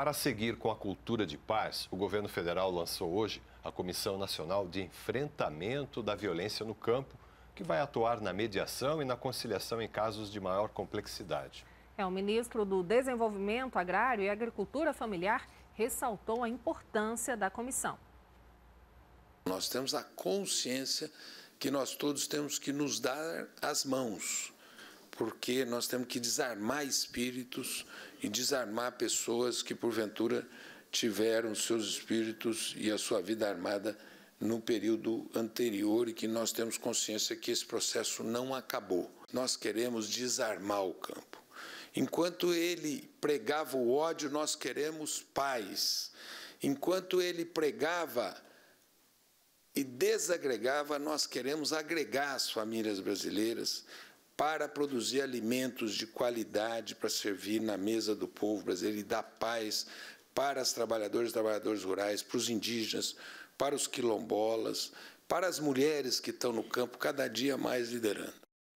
Para seguir com a cultura de paz, o governo federal lançou hoje a Comissão Nacional de Enfrentamento da Violência no Campo, que vai atuar na mediação e na conciliação em casos de maior complexidade. É, o ministro do Desenvolvimento Agrário e Agricultura Familiar ressaltou a importância da comissão. Nós temos a consciência que nós todos temos que nos dar as mãos, porque nós temos que desarmar espíritos e desarmar pessoas que porventura tiveram seus espíritos e a sua vida armada no período anterior e que nós temos consciência que esse processo não acabou. Nós queremos desarmar o campo. Enquanto ele pregava o ódio, nós queremos paz. Enquanto ele pregava e desagregava, nós queremos agregar as famílias brasileiras para produzir alimentos de qualidade para servir na mesa do povo brasileiro e dar paz para as trabalhadoras e trabalhadores rurais, para os indígenas, para os quilombolas, para as mulheres que estão no campo cada dia mais liderando.